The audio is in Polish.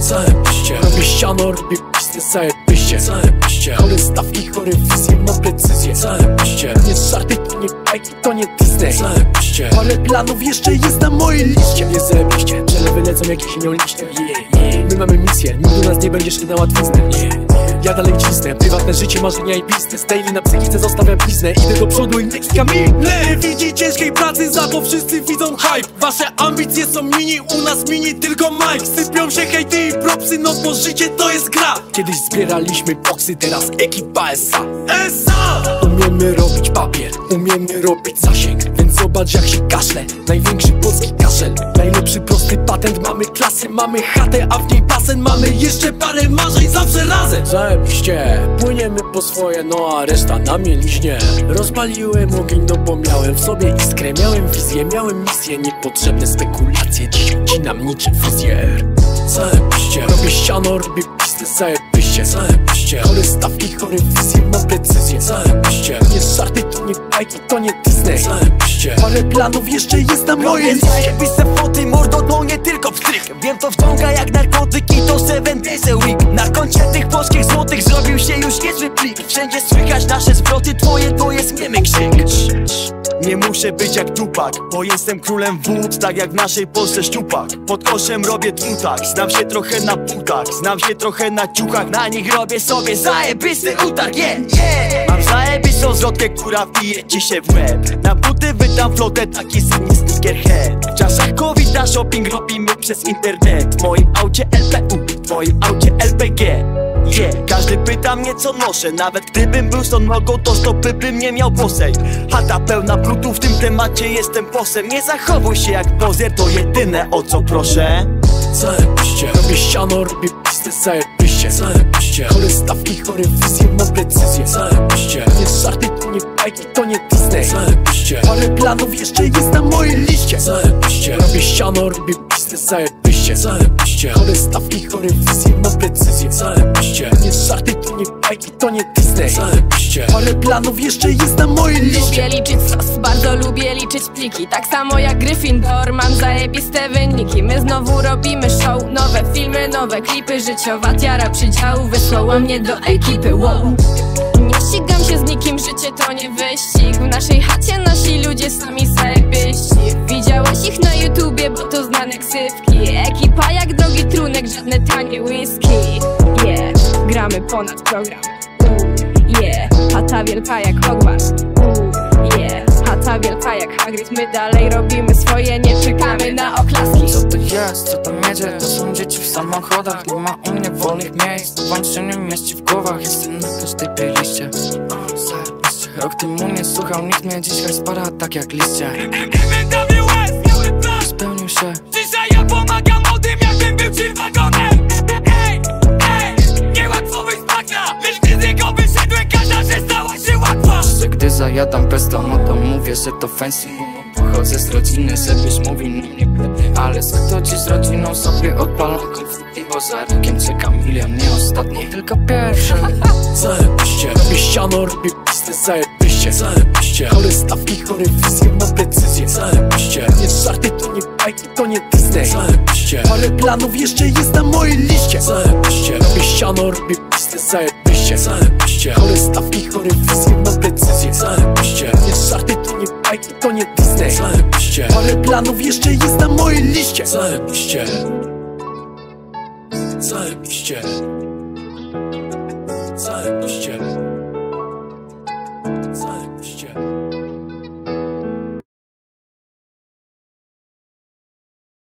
Zajebiście. Robię ściano, robię biznes, zajebiście. Zajebiście. Chore stawki, chore wizje, mam precyzję Zajebiście. Nie żarty, to nie bajki, to nie Disney. Zajebiście. Parę planów jeszcze jest na mojej liście. Nie zajebiście, przelewy lecą jakieś mioliście yeah, yeah. My mamy misję, nikt do nas nie będzie szedł na nie ja dalej cisnę, prywatne życie, marzenia i biznes. Daily na psychice zostawia bliznę Idę do przodu i next kamile Widzi ciężkiej pracy, za to wszyscy widzą hype. Wasze ambicje są mini, u nas mini tylko Mike Sypią się hejty i propsy, no bo życie to jest gra. Kiedyś zbieraliśmy boksy, teraz ekipa SA SA! Umiemy robić papier, umiemy robić zasięg Jak się kaszle, największy polski kaszel. Najlepszy prosty patent, mamy klasę, mamy chatę A w niej basen, mamy jeszcze parę marzeń zawsze razem. Zajebiście, płyniemy po swoje, no a reszta na mieliźnie. Rozpaliłem ogień, no bo miałem w sobie iskrę. Miałem wizję, miałem misję, niepotrzebne spekulacje. Dziś ucinam niczym fryzjer Zajebiście, robię ściano, robię biznes, zajebiście Zajebiście, chore stawki, chore wizje, mam precyzję. Zajebiście, nie żarty, to nie bajki, to nie Disney. Zajebiście, parę planów jeszcze jest na liście. zajebiste foty, mordo to nie tylko pstryk. Wiem to wciąga jak narkotyki, to 7 days a week. Na koncie tych polskich złotych zrobił się już niezły plik. Wszędzie słychać nasze zwroty, twoje to jest niemy krzyk. Nie muszę być jak Tupak, bo jestem królem wód Tak jak w naszej Polsce szczupak. Pod koszem robię trutak Znam się trochę na butach Znam się trochę na ciuchach Na nich robię sobie zajebisty utarg yeah, yeah. Mam zajebistą zwrotkę, która wbije ci się w łeb. Na buty wydam flotę, taki synie sneakerhead W czasach covid na shopping robimy przez internet. W moim aucie LPU, w twoim aucie LPG Yeah, każdy pyta mnie co noszę. Nawet gdybym był stąd nogą, to stopy bym nie miał bosej Chata pełna brutu, w tym temacie jestem posem. Nie zachowuj się jak pozer, to jedyne o co proszę. Zajebiście Robię ściano, robię biznes, zajebiście Zajebiście. Chore stawki, chore wizje, mam precyzję Zajebiście. Nie żarty, to nie bajki, to nie Disney. Zajebiście. Parę planów jeszcze jest na mojej liście. Zajebiście. Robię ściano, robię biznes, zajebiście. Zajebiście. Chore stawki, chore wizje, mam precyzję Zajebiście to nie Disney. Zajebiście. Parę planów jeszcze jest na mojej liście. Lubię liczyć sos, bardzo lubię liczyć pliki. Tak samo jak Gryffindor, mam zajebiste wyniki. My znowu robimy show, nowe filmy, nowe klipy. Życiowa tiara przydziału wysłała mnie do ekipy, wow. Nie ścigam się z nikim, życie to nie wyścig. W naszej chacie nasi ludzie sami zajebiści. Widziałeś ich na YouTubie, bo to znane ksywki. Ekipa jak drogi trunek, żadne tanie whisky. Yeah, gramy ponad program Ooh, Yeah, chata wielka jak Hogwarts. Ooh, Yeah, chata wielka jak Hagrid. My dalej robimy swoje, nie czekamy na oklaski. Co to jest, co tam jedzie? To są dzieci w samochodach. Nie ma u mnie wolnych miejsc. Wam się nie mieści w głowach. Jestem na każdej zajebiście. Rok temu nie słuchał nikt mnie. Dzisiaj spara tak jak liście. Plan. Spełnił się. Dzisiaj ja pomagam młodym, jakbym był ci zajadam pesto, to mówię, że to fancy Pochodzę z rodziny, żebyś mówił na mnie Ale za to ci z rodziną? Sobie odpalam konflikty Bo za rokiem czeka milion, nie ostatni, tylko pierwszy Zajebiście Robię ściano, robię biznes, zajebiście. Zajebiście Chore stawki, chore wizje, mam precyzję Zajebiście. Nie żarty, to nie bajki, to nie Disney. Zajebiście. Parę planów jeszcze jest na mojej liście. Zajebiście. Robię ściano, robię biznes, zajebiście Zajebiście. Chore stawki, chore wizje, mam precyzję Zajebiście. Nie żarty, to nie bajki, to nie Disney. Zajebiście. Parę planów jeszcze jest na mojej liście. Zajebiście. Zajebiście. Zajebiście